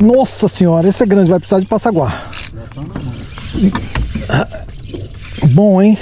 Nossa senhora, esse é grande, vai precisar de passaguar. Bom, hein?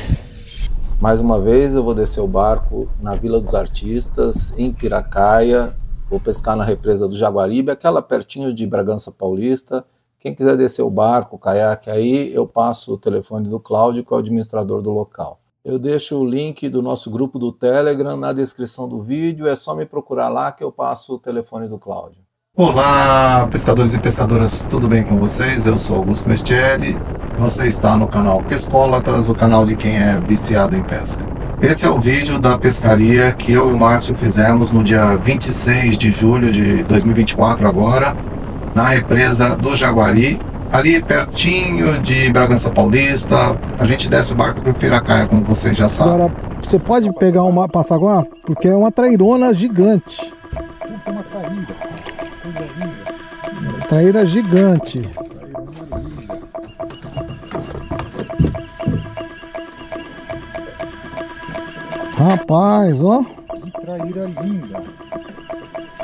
Mais uma vez eu vou descer o barco na Vila dos Artistas, em Piracaia. Vou pescar na represa do Jaguaribe, aquela pertinho de Bragança Paulista. Quem quiser descer o barco, o caiaque aí, eu passo o telefone do Cláudio, que é o administrador do local. Eu deixo o link do nosso grupo do Telegram na descrição do vídeo, é só me procurar lá que eu passo o telefone do Cláudio. Olá, pescadores e pescadoras, tudo bem com vocês? Eu sou Augusto Mestieri, você está no canal Pescólatras, o canal de quem é viciado em pesca. Esse é o vídeo da pescaria que eu e o Márcio fizemos no dia 26 de julho de 2024 agora, na represa do Jaguari, ali pertinho de Bragança Paulista. A gente desce o barco para Piracaia, como vocês já sabem. Agora, você pode pegar uma passaguá? Porque é uma trairona gigante. Tem uma traíra. Traíra gigante. Rapaz, ó. Que traíra linda.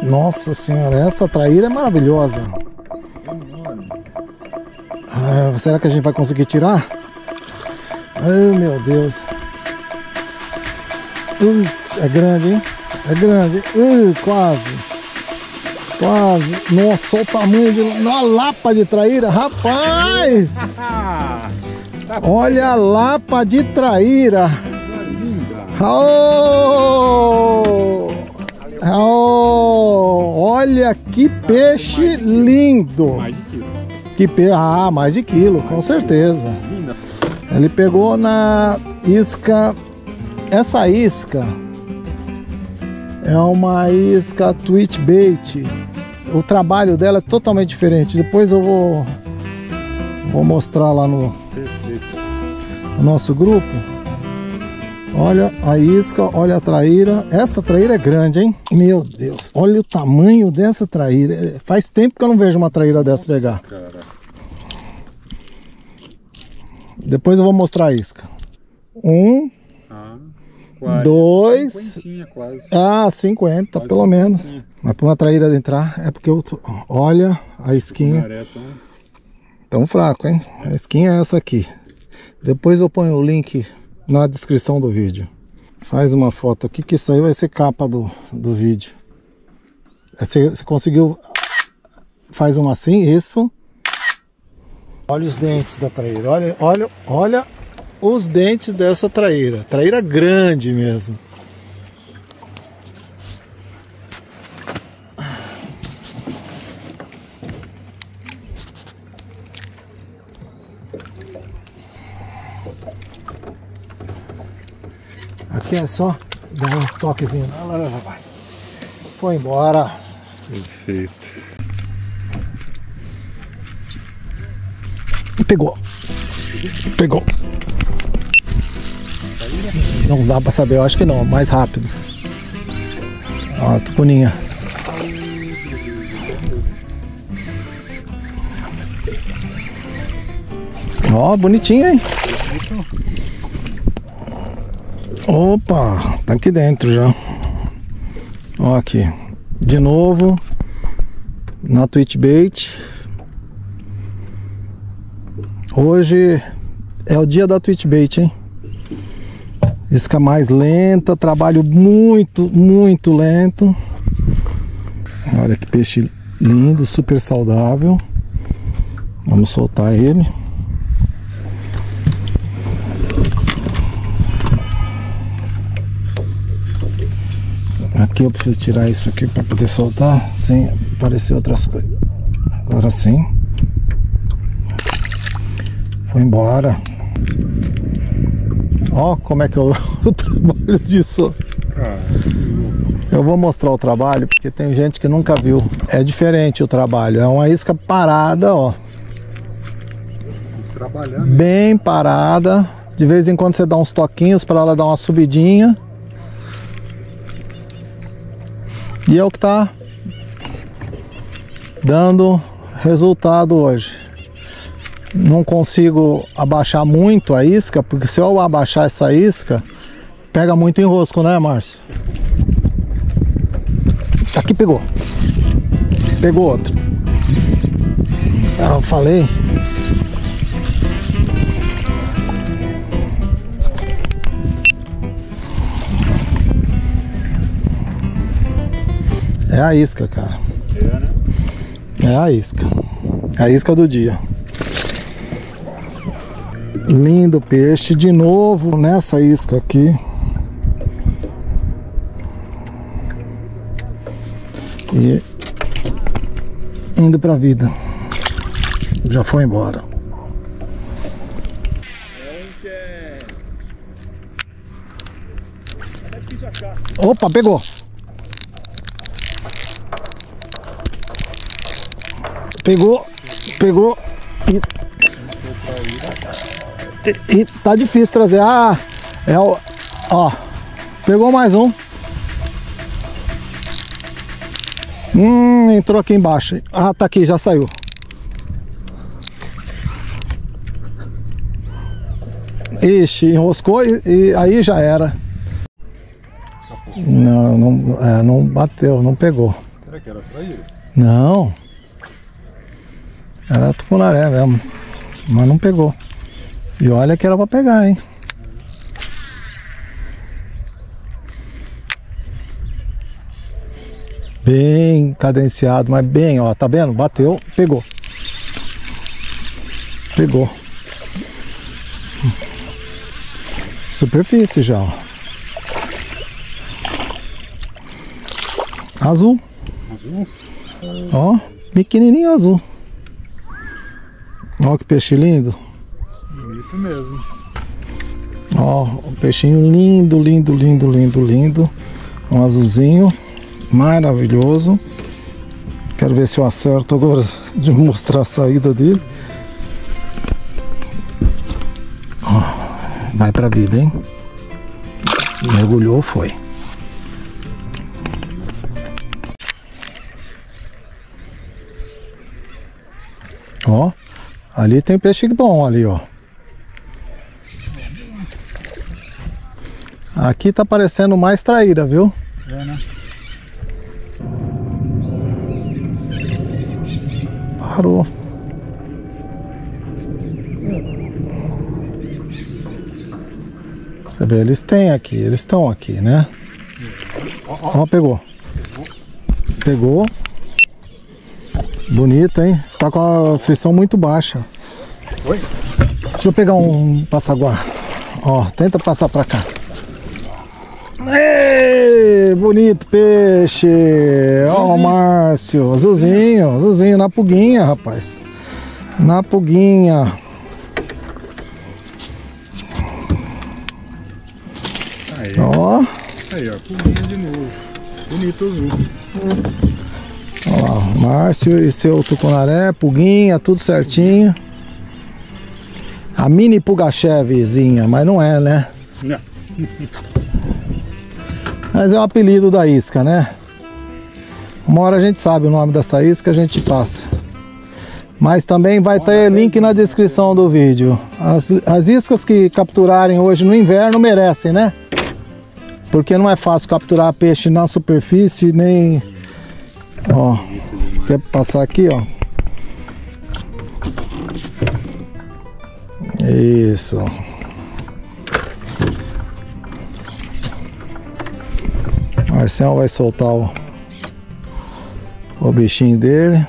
Nossa senhora, essa traíra é maravilhosa. Ah, será que a gente vai conseguir tirar? Ai, meu Deus. É grande, hein? É grande. Uh, quase. Quase. Nossa, olha o tamanho de... Uma lapa de traíra, rapaz! Olha a lapa de traíra. Oh! Oh! Olha que peixe lindo. Mais de quilo. Que pe... Ah, mais de quilo, com certeza. Linda. Ele pegou na isca. Essa isca é uma isca twitch bait. O trabalho dela é totalmente diferente. Depois eu vou vou mostrar lá no, no nosso grupo. Olha a isca, olha a traíra. Essa traíra é grande, hein? Meu Deus, olha o tamanho dessa traíra. É, Faz tempo que eu não vejo uma traíra dessa pegar. Cara. Depois eu vou mostrar a isca. Um, quase. Dois. Cinquentinha quase. ah, 50, Quase pelo menos. cinquentinha. Mas para uma traíra entrar é porque eu. tô- Olha a esquinha. Maré tão- Tão fraco, hein? A esquinha é essa aqui. Depois eu ponho o link na descrição do vídeo. Faz uma foto aqui que isso aí vai ser capa do, do vídeo. Você, você conseguiu. Faz uma assim, isso. Olha os dentes da traíra. Olha, olha, olha os dentes dessa traíra. Traíra grande mesmo. Aqui é só dar um toquezinho. Lá, lá, lá, vai. Foi embora. Perfeito. Pegou. Pegou. Não dá pra saber, eu acho que não. Mais rápido. Ó, a tucuninha. Ó, bonitinha, hein? Opa, tá aqui dentro já. Ó aqui. De novo. Na Twitch Bait. Hoje é o dia da Twitch Bait, hein? Isca mais lenta, trabalho muito, muito lento. Olha que peixe lindo, super saudável. Vamos soltar ele. Aqui eu preciso tirar isso aqui para poder soltar sem aparecer outras coisas. Agora sim. Foi embora. Ó, como é que o, trabalho disso. Cara, Eu vou mostrar o trabalho porque tem gente que nunca viu. É diferente o trabalho. É uma isca parada, ó. trabalhando. Bem parada. De vez em quando você dá uns toquinhos para ela dar uma subidinha. E é o que tá dando resultado hoje. Não consigo abaixar muito a isca, porque se eu abaixar essa isca, pega muito enrosco, né, Márcio? Aqui pegou. Pegou outro. falei. É a isca, cara. É, né? É a isca. É a isca do dia. Lindo peixe. De novo nessa isca aqui. E indo pra vida. Já foi embora. Opa, pegou. Pegou, pegou e, e, e tá difícil trazer. Ah, é o. Ó, pegou mais um. Hum, entrou aqui embaixo. Ah, tá aqui, já saiu. Ixi, enroscou e, e aí já era. Não, não, é, não bateu, não pegou. Será que era pra ele? Não. Era tucunaré mesmo. Mas não pegou. E olha que era pra pegar, hein? Bem cadenciado, mas bem, ó, tá vendo? Bateu, pegou. Pegou. Superfície já, ó. Azul. Azul? Ó, pequenininho azul. Ó que peixe lindo. Mesmo. Ó, um peixinho lindo, lindo, lindo, lindo, lindo. Um azulzinho, maravilhoso. Quero ver se eu acerto agora de mostrar a saída dele. Ó, vai pra vida, hein? Mergulhou, foi. Ó, ali tem peixe bom ali, ó. Aqui tá parecendo mais traíra, viu? É, né? Parou. Você vê, eles têm aqui, eles estão aqui, né? Ó, pegou. Pegou. Bonito, hein? Está com a frição muito baixa. Oi? Deixa eu pegar um passaguá. Ó, tenta passar pra cá. Bonito peixe! Ó, o Márcio, azulzinho, azulzinho na puguinha, rapaz. Na puguinha. Aí, Ó, aí, ó. Pulinha de novo. Bonito azul. ó lá, Márcio e seu tucunaré, puguinha, tudo certinho. A mini pugachevezinha, mas não é, né? Não. Mas é o apelido da isca, né? Uma hora a gente sabe o nome dessa isca, a gente passa. Mas também vai ter link na descrição do vídeo. As, as iscas que capturarem hoje no inverno merecem, né? Porque não é fácil capturar peixe na superfície, nem... Ó, quer passar aqui, ó. Isso. Marcel vai soltar o, o bichinho dele.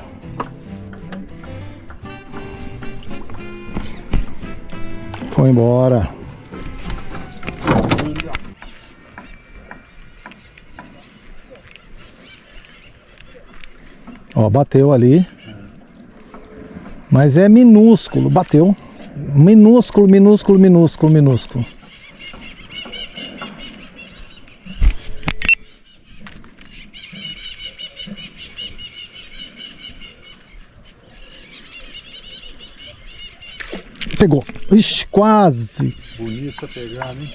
Foi embora. Ó, bateu ali. Mas é minúsculo, bateu. Minúsculo, minúsculo, minúsculo, minúsculo. Pegou. Ixi, quase. Bonita pegada, hein?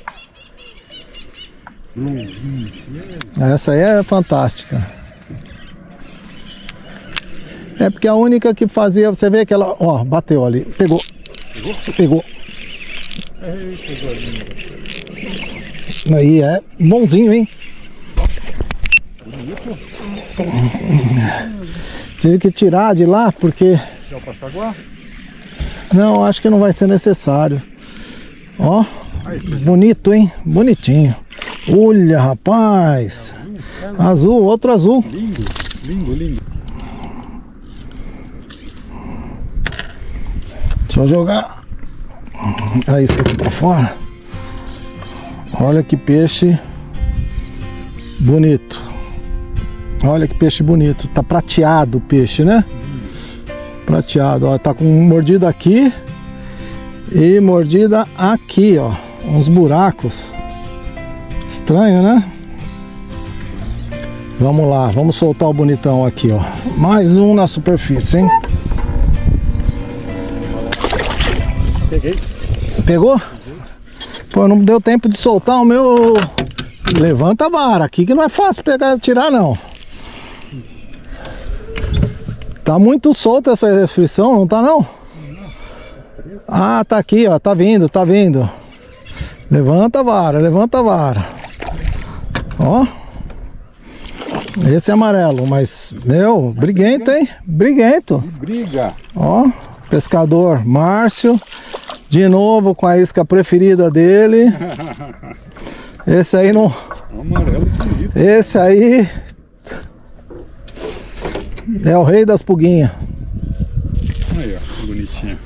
Longinho. Essa aí é fantástica. É porque a única que fazia, você vê que ela, ó, bateu ali, pegou. Pegou. Aí é bonzinho, hein? Tive que tirar de lá porque Quer o passaguá? Não, acho que não vai ser necessário. Ó, bonito, hein? Bonitinho. Olha, rapaz. Azul, outro azul. Lindo, lindo, lindo. Deixa eu jogar a isca aqui pra fora. Olha que peixe bonito. Olha que peixe bonito. Tá prateado o peixe, né? Prateado, ó. Tá com mordida aqui e mordida aqui, ó. Uns buracos. Estranho, né? Vamos lá, vamos soltar o bonitão aqui, ó. Mais um na superfície, hein? Peguei. Pegou? Pô, não deu tempo de soltar o meu. Levanta a vara aqui que não é fácil pegar tirar não. Tá muito solta essa restrição, não tá não? Ah, tá aqui, ó, tá vindo, tá vindo. Levanta a vara, levanta a vara. Ó. Esse é amarelo, mas, meu, briguento, hein? Briguento. Briga. Ó, pescador Márcio, de novo com a isca preferida dele. Esse aí não. Amarelo bonito. Esse aí é o rei das puguinhas. Aí, ó, que bonitinho.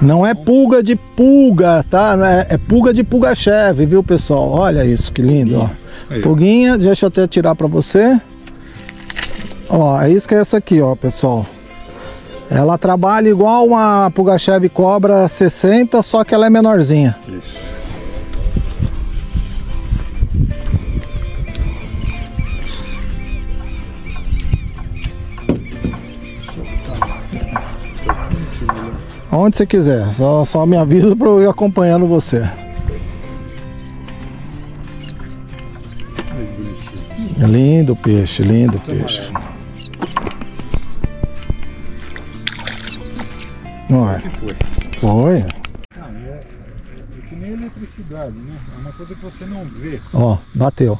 Não é pulga de pulga, tá? É, é pulga de pulga-cheve, viu, pessoal? Olha isso, que lindo, ó. Aí, ó. Pulguinha, deixa eu até tirar pra você. Ó, a isca é essa aqui, ó, pessoal. Ela trabalha igual uma pulga-cheve cobra 60, só que ela é menorzinha. Isso. Onde você quiser, só, só me avisa para eu ir acompanhando você. É Lindo peixe, lindo peixe. Olha, foi? foi. Ah, é, é que nem eletricidade, né? É uma coisa que você não vê. Ó, bateu.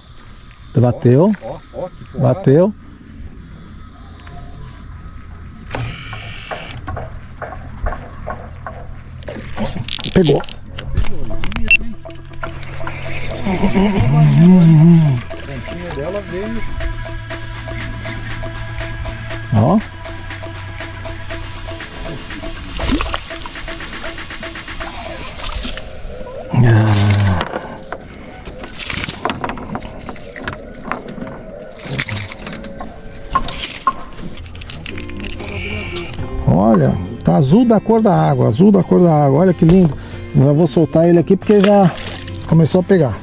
Bateu, Ó, ó, porrada. bateu. Pegou. A dela veio. Ó. Olha, tá azul da cor da água, azul da cor da água. Olha que lindo. Eu vou soltar ele aqui porque já começou a pegar.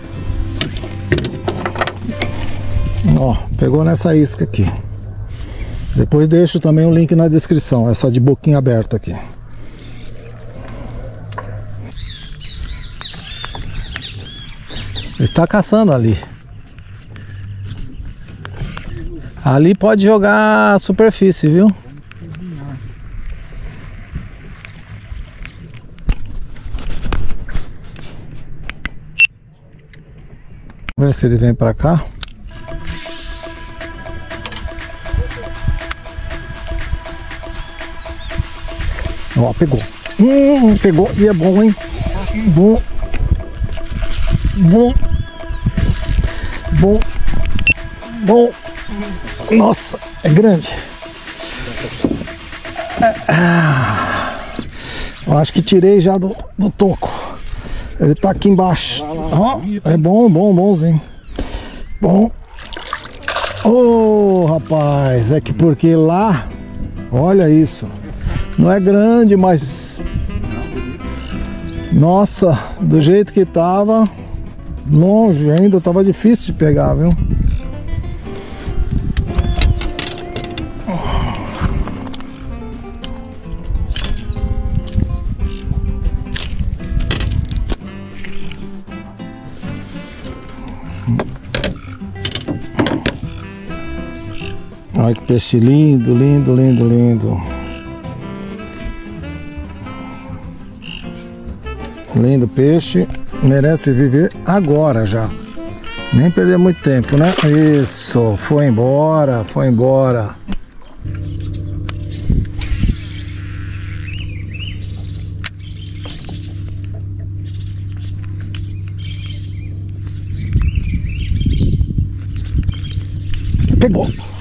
Ó, pegou nessa isca aqui. Depois deixo também o link na descrição, essa de boquinha aberta aqui. Está caçando ali. Ali pode jogar superfície, viu? Vamos ver se ele vem pra cá. Ó, pegou. Hum, pegou e é bom, hein? Bom. Bom. Bom. Bom. Nossa, é grande. Ah, eu acho que tirei já do, do toco. Ele tá aqui embaixo. Ó, é bom, bom, bonzinho. Bom. Ô, rapaz, é que porque lá, olha isso. Não é grande, mas nossa, do jeito que tava, longe ainda, tava difícil de pegar, viu? Olha que peixe lindo, lindo, lindo, lindo. Lindo peixe, merece viver agora já. Nem perder muito tempo, né? Isso, foi embora, foi embora.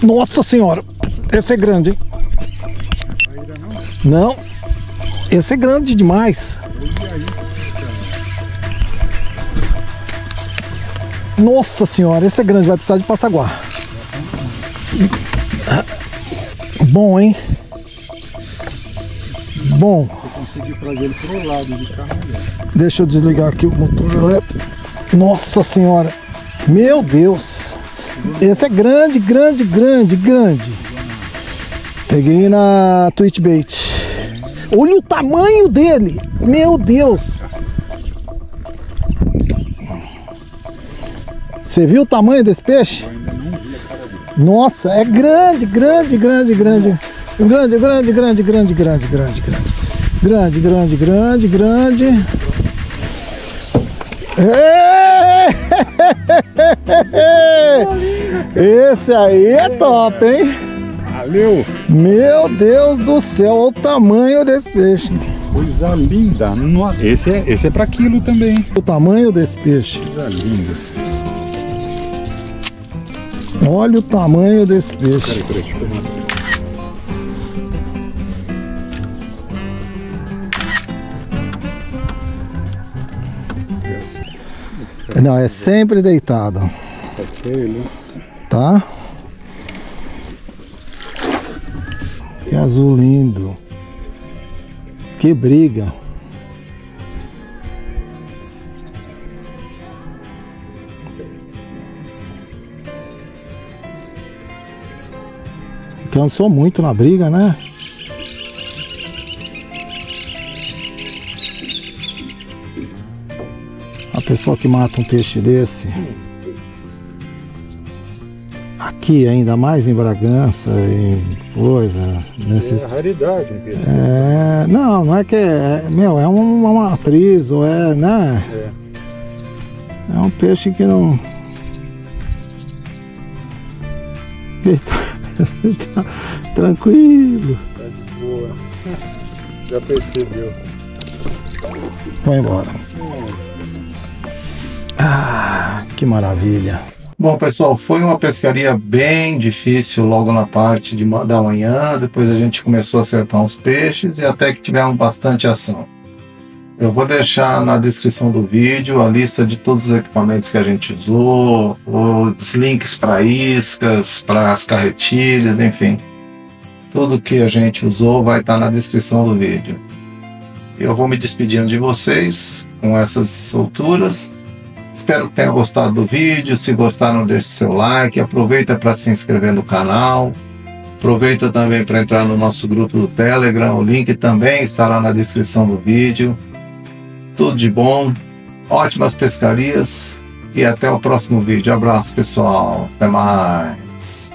Nossa senhora! Esse é grande, hein? Não? Esse é grande demais. Nossa senhora, esse é grande, vai precisar de passaguá. Bom, hein? Bom, deixa eu desligar aqui o motor elétrico. Nossa senhora, meu Deus. Esse é grande, grande, grande, grande. Peguei na Twitch Bait. Olha o tamanho dele, meu Deus. Você viu o tamanho desse peixe? Nossa, é grande, grande, grande, grande. Grande, grande, grande, grande, grande, grande, grande. Grande, grande, grande, grande. Esse aí é top, hein? Valeu! Meu Deus do céu, olha o tamanho desse peixe. Coisa linda! Esse é, esse é pra quilo também. O tamanho desse peixe. Coisa linda. Olha o tamanho desse peixe. Peraí, peraí, Não, é sempre deitado, Tá feio, né? tá? Que azul lindo. Que briga. Cansou muito na briga, né? Pessoa que mata um peixe desse. Aqui, ainda mais em Bragança, em coisa, nesses. É raridade um peixe. É, não, não é que é, meu, é uma, uma atriz ou é, né? É. É um peixe que não. Ele tá, ele tá tranquilo. Tá de boa. Já percebeu. Vai embora. Ah, que maravilha. Bom, pessoal, foi uma pescaria bem difícil logo na parte de, da manhã. Depois a gente começou a acertar uns peixes e até que tivemos bastante ação. Eu vou deixar na descrição do vídeo a lista de todos os equipamentos que a gente usou, os links para iscas, para as carretilhas, enfim. Tudo que a gente usou vai estar na descrição do vídeo. Eu vou me despedindo de vocês com essas solturas. Espero que tenham gostado do vídeo. Se gostaram, deixe seu like. Aproveita para se inscrever no canal. Aproveita também para entrar no nosso grupo do Telegram. O link também estará na descrição do vídeo. Tudo de bom, ótimas pescarias e até o próximo vídeo. Abraço, pessoal. Até mais.